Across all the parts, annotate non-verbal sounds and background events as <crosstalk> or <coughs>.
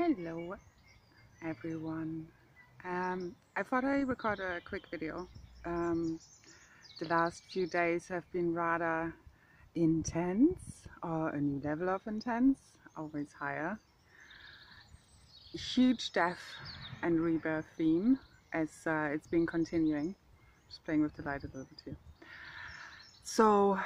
Hello everyone. Um, I thought I'd record a quick video. Um, the last few days have been rather intense or a new level of intense, always higher. Huge death and rebirth theme as uh, it's been continuing. Just playing with the light a little bit here. So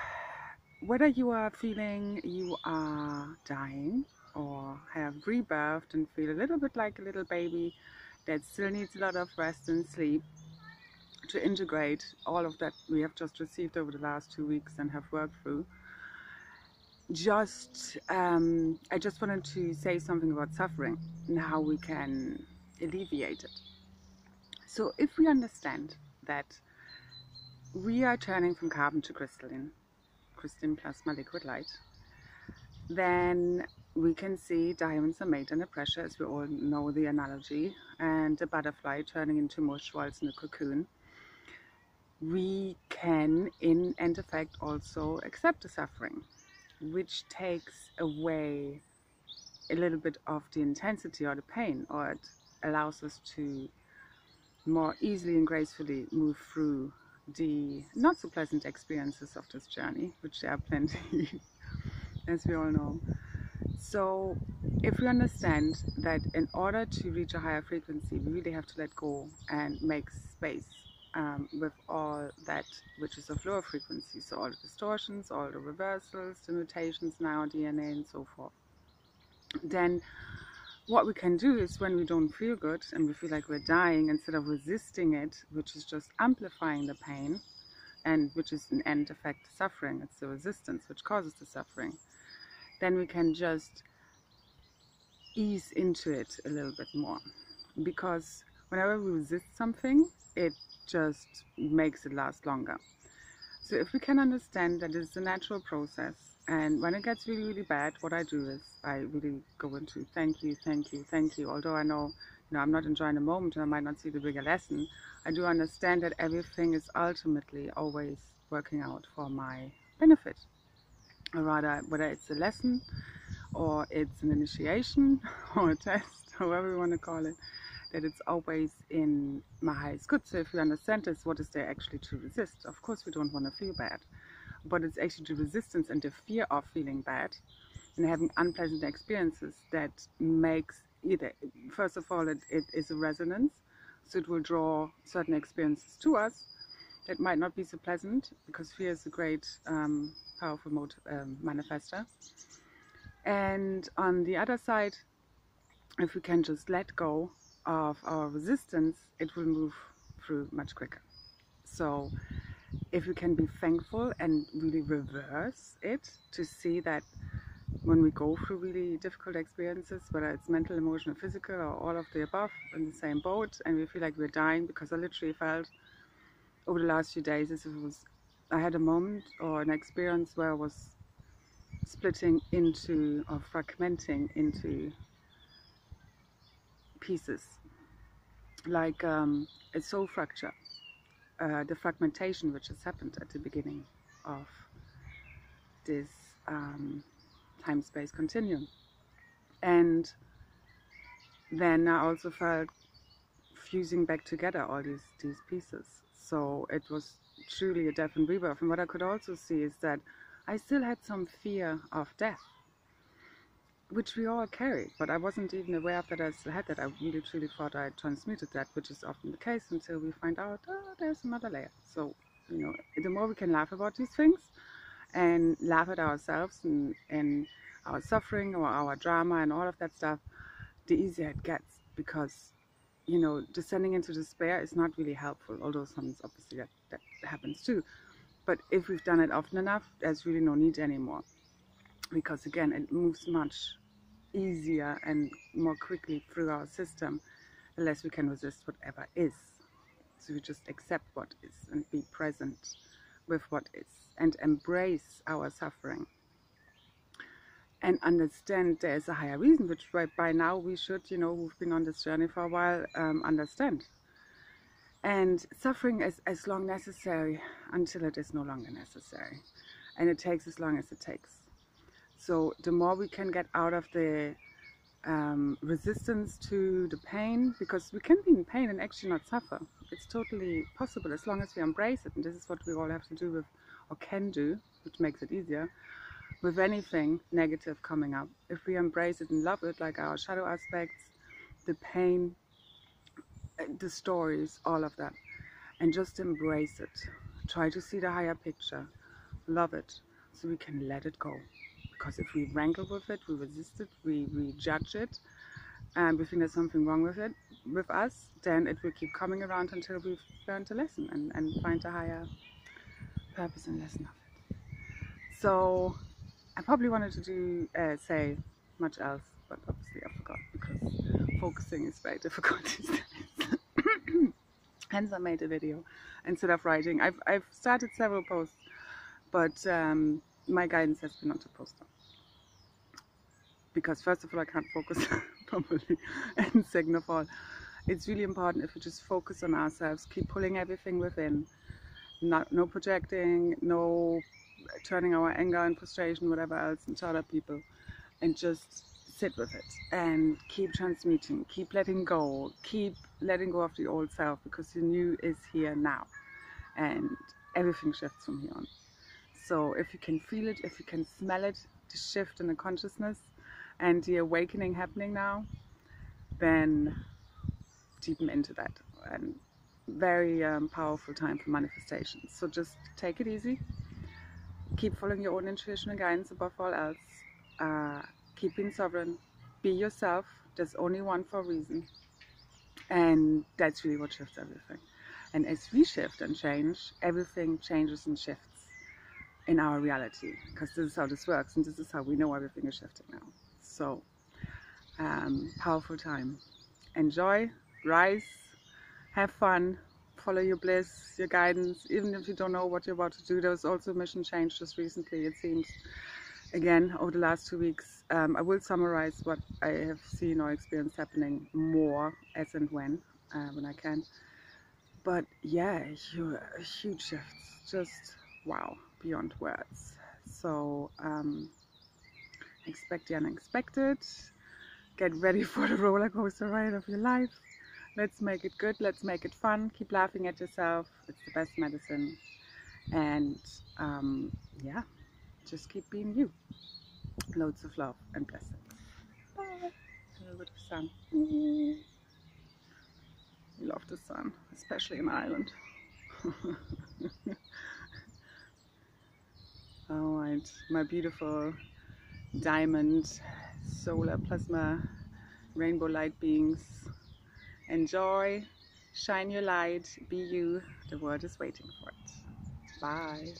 whether you are feeling you are dying or have rebirthed and feel a little bit like a little baby that still needs a lot of rest and sleep to integrate all of that we have just received over the last two weeks and have worked through. Just, um, I just wanted to say something about suffering and how we can alleviate it. So if we understand that we are turning from carbon to crystalline, crystalline plasma liquid light, then we can see diamonds are made under pressure, as we all know the analogy, and a butterfly turning into mush while it's in a cocoon. We can, in end effect, also accept the suffering, which takes away a little bit of the intensity or the pain, or it allows us to more easily and gracefully move through the not so pleasant experiences of this journey, which there are plenty, <laughs> as we all know. So if we understand that in order to reach a higher frequency, we really have to let go and make space um, with all that which is of lower frequency. So all the distortions, all the reversals, the mutations in our DNA and so forth. Then what we can do is when we don't feel good and we feel like we're dying, instead of resisting it, which is just amplifying the pain, and which is an end effect suffering, it's the resistance which causes the suffering, then we can just ease into it a little bit more. Because whenever we resist something, it just makes it last longer. So if we can understand that it's a natural process and when it gets really, really bad, what I do is I really go into thank you, thank you, thank you. Although I know, you know, I'm not enjoying the moment and I might not see the bigger lesson, I do understand that everything is ultimately always working out for my benefit. Or rather, whether it's a lesson or it's an initiation <laughs> or a test, <laughs> however you want to call it, that it's always in my highest good. So if you understand this, what is there actually to resist? Of course, we don't want to feel bad but it's actually the resistance and the fear of feeling bad and having unpleasant experiences that makes either first of all it, it is a resonance so it will draw certain experiences to us that might not be so pleasant because fear is a great um, powerful mode um, manifester and on the other side if we can just let go of our resistance it will move through much quicker. So if we can be thankful and really reverse it to see that when we go through really difficult experiences, whether it's mental, emotional, physical, or all of the above in the same boat, and we feel like we're dying, because I literally felt over the last few days if it was, I had a moment or an experience where I was splitting into or fragmenting into pieces, like um, a soul fracture uh, the fragmentation which has happened at the beginning of this um, time-space continuum. And then I also felt fusing back together all these, these pieces. So it was truly a death and rebirth. And what I could also see is that I still had some fear of death which we all carry, but I wasn't even aware of that I still had that. I really truly thought I transmuted that, which is often the case until we find out, oh, there's another layer. So, you know, the more we can laugh about these things and laugh at ourselves and, and our suffering or our drama and all of that stuff, the easier it gets because, you know, descending into despair is not really helpful, although sometimes obviously that, that happens too. But if we've done it often enough, there's really no need anymore because again it moves much easier and more quickly through our system the less we can resist whatever is. So we just accept what is and be present with what is and embrace our suffering and understand there's a higher reason which by, by now we should, you know, who've been on this journey for a while, um, understand. And suffering is as long necessary until it is no longer necessary. And it takes as long as it takes. So the more we can get out of the um, resistance to the pain because we can be in pain and actually not suffer. It's totally possible as long as we embrace it. And this is what we all have to do with, or can do, which makes it easier, with anything negative coming up. If we embrace it and love it, like our shadow aspects, the pain, the stories, all of that, and just embrace it. Try to see the higher picture, love it, so we can let it go. Because if we wrangle with it, we resist it, we, we judge it, and we think there's something wrong with it, with us, then it will keep coming around until we've learned a lesson and, and find a higher purpose and lesson of it. So I probably wanted to do uh, say much else, but obviously I forgot because focusing is very <laughs> difficult. <coughs> Hence I made a video instead of writing. I've, I've started several posts, but um, my guidance has been not to post them. Because first of all I can't focus <laughs> properly and second of all it's really important if we just focus on ourselves, keep pulling everything within, not, no projecting, no turning our anger and frustration, whatever else, into other people, and just sit with it and keep transmuting, keep letting go, keep letting go of the old self because the new is here now and everything shifts from here on. So if you can feel it, if you can smell it, the shift in the consciousness and the awakening happening now, then deepen into that. And very um, powerful time for manifestation. So just take it easy, keep following your own intuition and guidance above all else. Uh, keep being sovereign, be yourself. There's only one for a reason. And that's really what shifts everything. And as we shift and change, everything changes and shifts in our reality because this is how this works and this is how we know everything is shifting now. So, um, powerful time. Enjoy, rise, have fun, follow your bliss, your guidance, even if you don't know what you're about to do. There was also a mission change just recently, it seems, again, over the last two weeks. Um, I will summarize what I have seen or experienced happening more as and when, uh, when I can. But yeah, huge shifts, just wow, beyond words. So um, expect the unexpected. Get ready <laughs> for the roller coaster ride of your life. Let's make it good. Let's make it fun. Keep laughing at yourself. It's the best medicine. And um, yeah, just keep being you. Loads of love and blessings. Bye. A little sun. We love the sun, especially in Ireland. <laughs> Alright, my beautiful diamond solar plasma rainbow light beings Enjoy, shine your light, be you. The world is waiting for it. Bye.